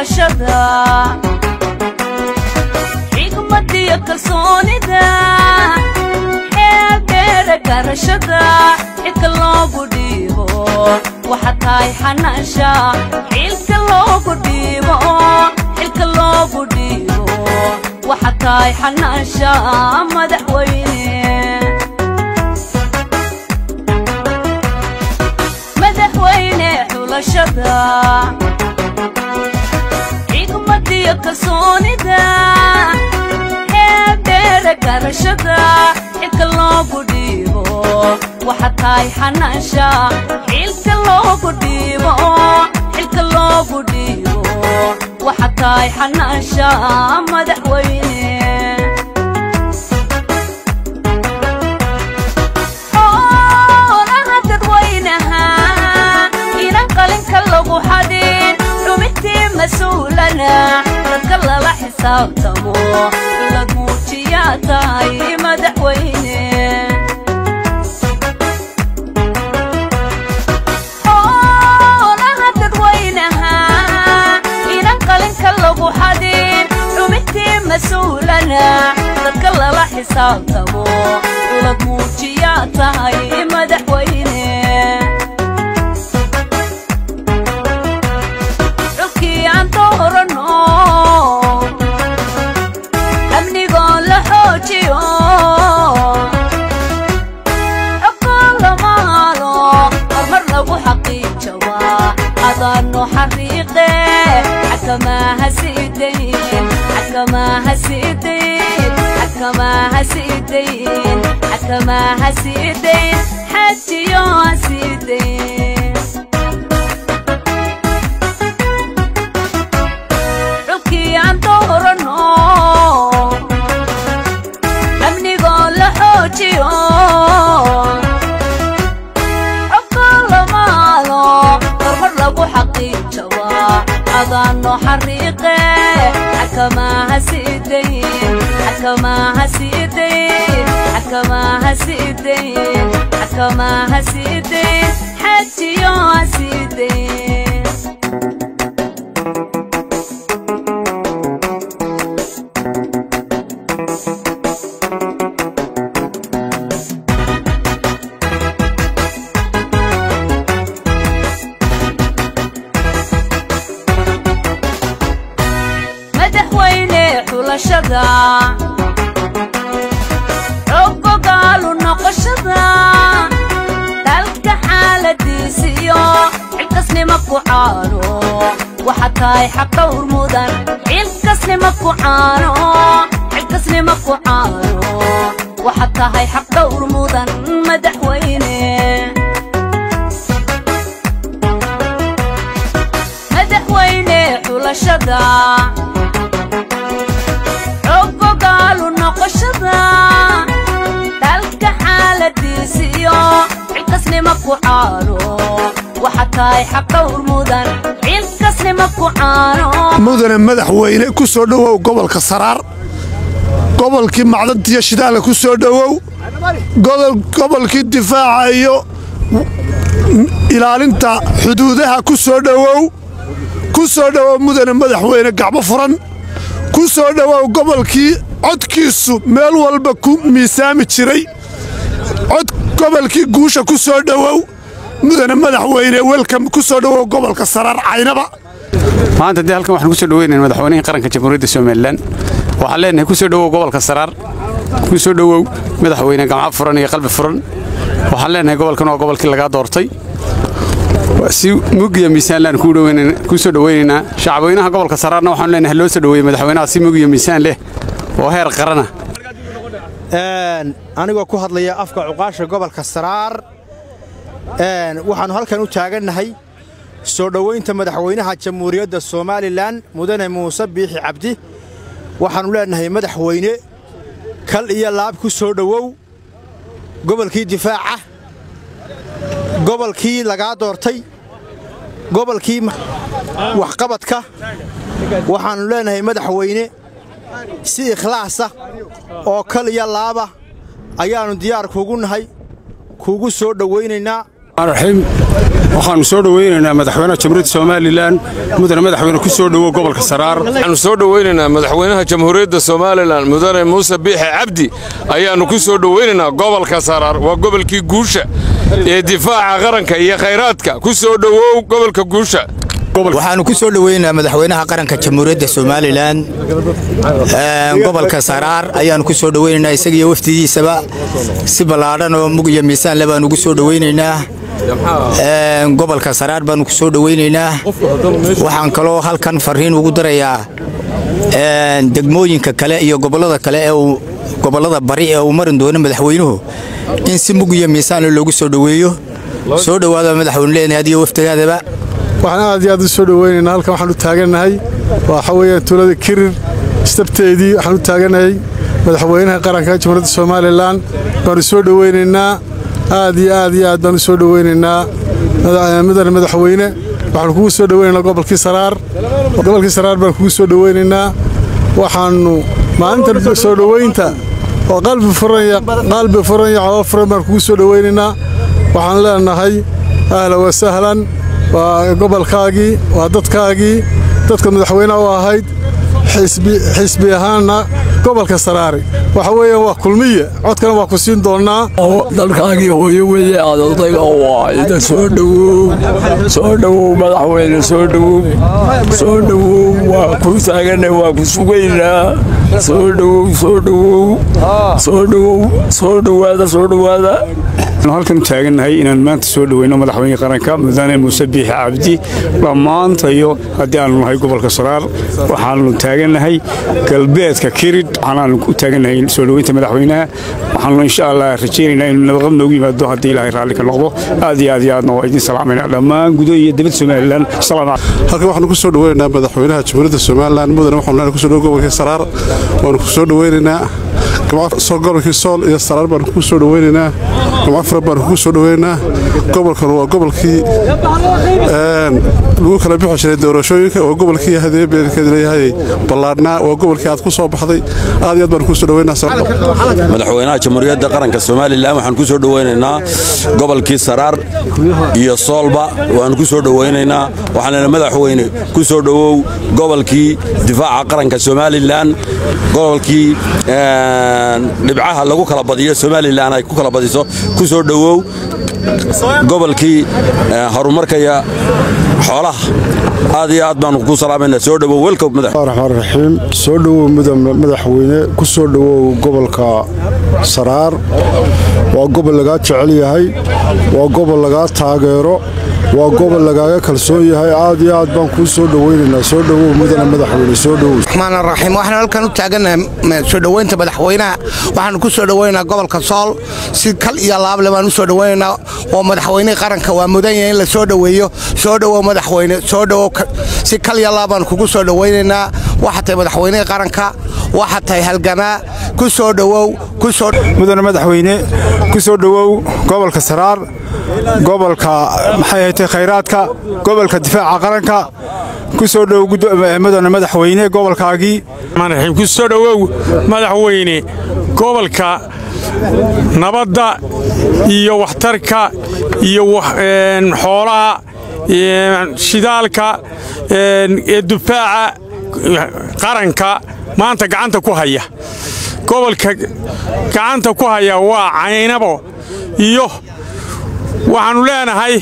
xulashada xigmadiyo kalsoonida xeeldheera garashada xilka loogu dhiibo waxa tahay xanaasha xilka loogu dhiibo xilka loogu dhiibo waxa tahay xanaasha madaxweyne madaxweyne xulashada loogu dhiibo waxa tahay xanaasha xilka loogu dhiibo xilka loogu dhiibo waxa tahay xanaasha madaxweyne xoolaha saabtamo la guutiyaa tahay madaxweyne مسؤولنا تكلل حسابتمو لك موجيات هاي حكما هسيدين حكما حتى ما هسيدين كما هسيتي حتى يو هسيتي مدح ويلي noqoshada dalka xaaladiisiyo xilkasnima ku caano waxa tahay xaqowr mudan xilkasnima ku caano xilkasnima ku caano waxa tahay xaqowr mudan madaxweyne madaxweyne xulashada xogogaalu noqoshada mudane madaxweyne ku soo dhowow gobolka saraar. Gobolkii macdantiiyo shidaalka ku soo dhowow. Gobolkii difaaca iyo ilaalinta xuduudaha ku soo dhowow. Ku soo dhowow mudane madaxweyne gacmo furan. Ku soo dhowow gobolkii codkiisu meel walba ku miisaami jiray gobolkii guusha ku soo dhowow. Mudane madaxweyne welkam ku soo dhowow gobolka saraar caynaba. Maanta dee halkan waxaan ku soo dhaweynaynaa madaxweynihii qaranka jamhuuriyadda somalilan waxaan leenahay ku soo dhowow gobolka saraar ku soo dhowow madaxweyne gamco furan iyo qalbi furan. Waxaan leenahay gobolkan waa gobolkii lagaa doortay. Si mugiya miisaanlaan ku soo dhoweynaynaa. Shacabweynaha gobolka saraarna waxaan leenahay loo soo dhoweeyey madaxweynaha si mugiya miisaan leh oo heer qarana anigoo ku hadlaya afka cuqaasha gobolka saraar. Waxaannu halkan u taagannahay soo dhowaynta madaxweynaha jamhuuriyadda somalilan mudane muuse biixi cabdi. Waxaannu leennahay madaxweyne kal iyo laab ku soo dhowow gobolkii difaaca gobolkii lagaa doortay gobolkii waxqabadka. Waxaannu leennahay madaxweyne si ikhlaasa oo kal iyo laaba ayaannu diyaar kuugu nahay kuugu soo dhowaynaynaa raxiim waxaannu soo dhowaynaynaa madaxweynaha jamhuuriyadda somalilan mudane madaxweyne ku soo dhowow gobolka saraar. Waxaannu soo dhowaynaynaa madaxweynaha jamhuuriyadda somalilan mudane muuse biixi cabdi. Ayaannu ku soo dhowaynaynaa gobolka saraar waa gobolkii guusha ee difaaca qaranka iyo khayraadka. Ku soo dhowow gobolka guusha waxaannu ku soo dhoweynaynaa madaxweynaha qaranka jamhuuriyadda somalilan. Gobolka saraar ayaannu ku soo dhoweynaynaa isagiiyo wafdidiisaba si ballaadhan oo mug iyo miisaanle baannu ugu soo dhoweynaynaa gobolka saraar baannu ku soo dhoweynaynaa waxaan kaloo halkan farriin ugu darayaa degmooyinka kale iyo gobollada kale ee gobollada bari ee uu marin doono madaxweynuhu. In si mug iyo miisaanle loogu soo dhoweeyo soo dhowaada madaxweyne leenahay adiyo waftigaadaba waxaan aad iyo aad u soo dhoweynaynaa halkan waxaan u taagannahay waxa weeyaan tuulada kirir istabteedii waxaan u taagannahay madaxweynaha qaranka jamhuuriyadda somalilan baanu soo dhoweynaynaa aad iyo aad iyo aad baanu soo dhoweynaynaa. Mudane madaxweyne waxaanu kugu soo dhoweynaynaa gobolkii saraar gobolkii saraar baan kugu soo dhoweynaynaa. Waxaannu maalinta soo dhoweynta oo qalbi furan iyo qalbi furan iyo calool furan baan kugu soo dhoweynaynaa. Waxaan leenahay ahlan wa sahlan waa gobolkaagii waa dadkaagii dadka madaxweyneha u ahayd xisbi ahaanna gobolka saraare waxa weeyaan waa kulmiye. Codkana waa ku siin doonnaa. Dalkaagii hooyo weye aad odayga waayda soo dhowow soo dhowow madaxweyne soo dhowow soo dhowow waa ku taagana waa ku sugaynaa. Soo dhowow soo dhowow soo dhowow soo dhowaada soo dhowaada halkan taagannahay inaan maanta soo dhoweyno madaxweyne qaranka mudane muuse biixi cabdi. Dhammaantayo haddii aanu nahay gobolka saraar waxaanu taagannahay galbeedka kirid. Waxaanaanu u taagannahay soo dhoweynta madaxweynaha waxaanu insha allah rajaynaynaa inuu nabadqab noogu yimaado haddii ilaahay raalli ka noqdo. Aad iyo aad iyo aadna waa idin salaamayna dhammaan gudo iyo dibad somalilan halkan waxaanu ku soo dhoweynaynaa madaxweynaha jamhuuriyadda somalilan. Mudane waxaanu leenahay ku soo dhow gobolkii saraar. Waanu ku soo gobolkii sool iyo saraar baanu ku soo dhoweynaynaa gamcafura baanu kugu soo dhoweynaynaa gobolkan waa gobolkii lagu kala bixi jiray doorashooyinka waa gobolkii hadee beelkeedu leeyahay. Ballaadhnaa waa gobolkii aad ku soo baxday. Aad iyo aad baanu kugu soo dhoweynayaa madaxweynaha jamhuuriyadda qaranka somalilan waxaan ku soo dhoweynaynaa gobolkii saraar iyo soolba waanu ku soo dhoweynaynaa waxaan leenahay madaxweyne ku soo dhowow gobolkii difaaca qaranka somalilan gobolkii dhibcaha lagu kala badiyo somalilan ay ku kala badiso ku soo gobolkii horumarkaya xoolaha. Aad iyo aad baanu ku salaamayna soo dhowow welcome raxmaan raxiim. Soo dhowow madaxweyne. Ku soo dhowow gobolka saraar. Waa gobol lagaa jecel yahay. Waa gobol lagaa taageero. Waa gobol lagaaga kalsoon yahay. Aad iyo aad baan kuu soo dhoweynaynaa. Soo dhowow mudane madaxweyne soo dhowow raxmaan raxiim. Waxaan halkan u taagannahay soo dhoweynta madaxweynaha. Waxaanu ku soo dhoweynaynaa gobolka sool. Si kal iyo laable baan u soo dhoweynaynaa oo madaxweynihii qaranka waa mudan yahay in la soo dhoweeyo soo dhowow madaxweyne soo dhowow si kal iyo laab baan kugu soo dhoweynaynaa waxaa tahay qaranka waxaa tahay halgamaa ku soo dhowow mudane madaxweyne ku soo dhowow gobolka saraar gobolka maxay haytay khayraadka gobolka difaaca qaranka. Ku soo dhowow mudane madaxweyne gobolkaagii ku soo dhowow madaxweyne gobolka nabadda iyo waxtarka iyo xoolaha shidaalka ee difaaca qaranka maanta gacanta ku haya. Gobolka gacanta ku haya waa caynabo. Iyo waxaannu leenahay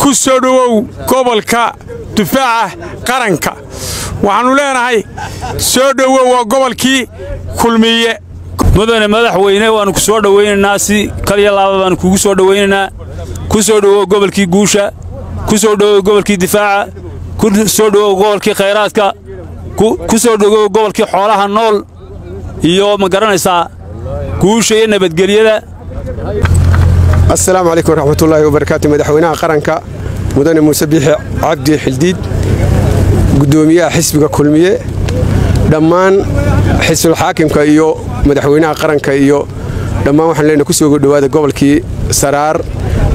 ku soo dhowow gobolka difaaca qaranka. Waxaannu leenahay soo dhowow waa gobolkii kulmiye. Mudane madaxweyne waannu ku soo dhowaynaynaa si kaliya laaba baannu kugu soo dhowaynaynaa ku soo dhowow gobolkii guusha ku soo gobolkii difaaca ku soo gobolkii khayraadka ku soo dhowow gobolkii xoolaha nool iyo ma garanaysaa guusha iyo nabadgelyada. Assalaamu calaykum waraxmatullaahi wabarakaatu madaxweynaha qaranka mudane muuse biixi cabdi xildiid guddoomiyaha xisbiga kulmiye dhammaan xisbulxaakimka iyo madaxweynaha qaranka iyo dhammaan waxaan leenahay ku soo dhowaada gobolkii saraar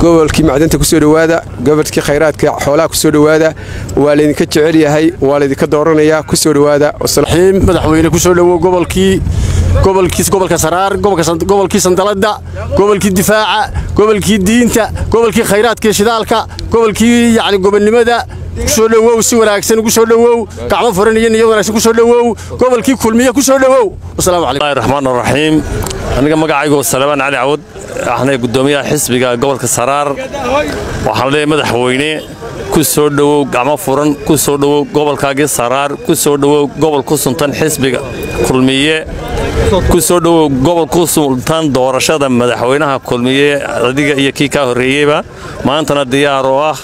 gobolkii macdanta ku soo dhowaada gobolkii khayraadka xoolaha ku soo dhowaada waa laydinka jecel yahay waa laydinka dooranayaa ku soo dhowaada. Madaxweyne ku soo dhowow gobolkii gobolka saraar gobolkii sandaladda gobolkii difaaca gobolkii diinta gobolkii khayraadka iyo shidaalka gobolkii yacni gobonnimada ku soo dhowow si wanaagsan ugu soo dhowow gacmo furan iyo niyad wanaagsan ku soo dhowow gobolkii kulmiye ku soo dhowow. Raxmaan raxiim aniga magacaygu salebaan cali cawad ahna gudoomiyaha xisbiga gobolka saraar. Waxaan leeyahay madaxweyne ku soo dhowow gacmo furan ku soo dhowow gobolkaagii saraar ku soo dhowow gobol suntan xisbiga kulmiye ku soo dhowow gobol ku suntan doorashada madaxweynaha kulmiye adiga iyo kii kaa horreeyeyba maantana diyaar oo ah.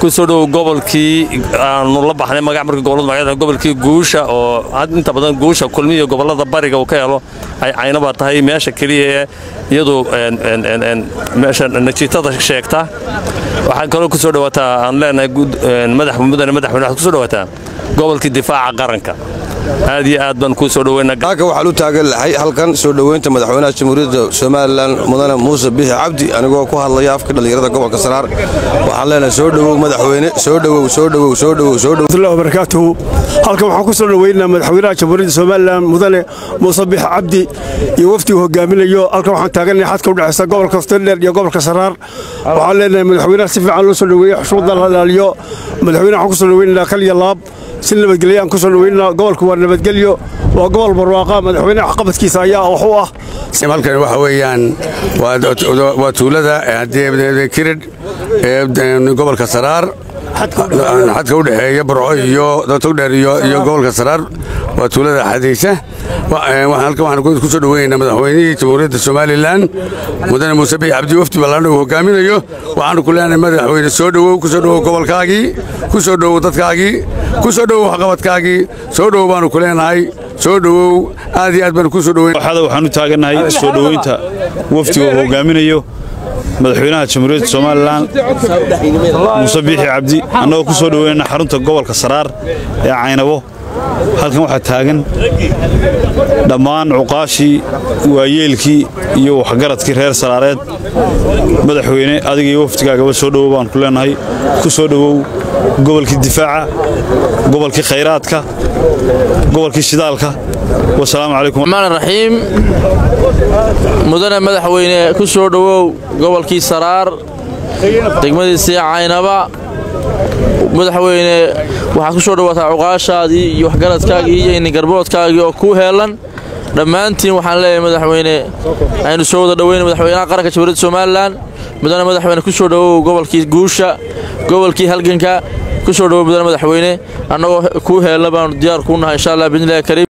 Ku soo dhowow gobolkii aanu la baxnay magac markii gobollada magacyada gobolkii guusha oo inta badan guusha kulmiya gobollada bariga uu ka helo ay caynaba tahay meesha keliya ee iyadu meesha najiitada sheegta waxaan kaloo ku soo dhawaataa aan leenahay madax mudane madaxweyne waxaad ku soo dhawaataa gobolkii difaaca qaranka. Aad iyo aad baan kuu soo dhaweynaaka waxaan u taagan lahay halkan soo dhoweynta madaxweynaha jamhuuriyadda somalilan mudane muuse bixi cabdi anigoo ku hadlaya afka dhallinyarada gobolka saraar waxaan leenahay soo dhowow madaxweyne soo dhowow soo dhowow soo dhowow soo dhowow barakaatuhu. Halkan waxaan ku soo dhoweynaa madaxweynaha jamhuuriyadda somalilan mudane muuse bixi cabdi iyo wafdigu hogaaminayo. Halkan waxaan taagannahay xadka u dhexaysa gobolka stendheer iyo gobolka saraar waxaan leenahay madaxweynaha si fiican loo soo dhoweeye xushmadda la ilaaliyo madaxweynaha waxaan ku soo dhoweynaa kal iyo laab. Si nabadgelyo aan ku soo dhoweynaa gobolka waa nabadgelyo. Waa gobol barwaaqa madaxweynaha waxqabadkiisa ayaa wax u ah. Halkan waxa weeyaan waa tuulada kirid ee gobolka saraar. Xadka u dhexeeya. barco iyo togdheer iyo gobolka saraar. Waa tuulada xadaysa halkan waxaan ku soo dhoweynaynaa madaxweynihii jamhuuriyadda somalilan mudane muuse biy cabdi wafdi ballaadhan uu hogaaminayo. Waxaanu ku leenahay madaxweyne soo dhowow ku dhowow gobolkaagii ku dhowow dadkaagii ku dhowow waxqabadkaagii soo dhowow baanu ku leenahay soo dhowow aad iyo aad baanu ku soo dhoweyn waxaan u taagannahay soo dhoweynta wafdiga uu hogaaminayo madaxweynaha jamhuuriyadda somalilan muuse biixi cabdi. Annagoo ku soo xarunta gobolka saraar ee caynabo halkan waxaa taagan dhammaan cuqaashii waayeelkii iyo waxgaradkii reer saraareed. Madaxweyne adiga iyo wafdigaagaba soo dhowow baan ku leenahay. Ku soo dhowow gobolkii difaaca gobolkii khayraadka gobolkii shidaalka. Wasalaamu calaykum. Raxmaan raxiim mudane madaxweyne ku soo dhowow gobolkii saraar degmadiisii caynaba madaxweyne waxaad ku soo dhawaataa cuqaashaadii iyo waxgaradkaagii iyo iningarboodkaagii oo kuu heelan. Dhammaantiin waxaan leeyahay madaxweyne aynu soo wada dhoweyna madaxweynaha qaranka jamhuuriyadda somalilan. Mudane madaxweyne ku soo dhowow gobolkii guusha gobolkii halganka. Ku soo dhowow mudane madaxweyne annagoo kuu heella baanu diyaar kuu nahay insha allah biidnillahi kariim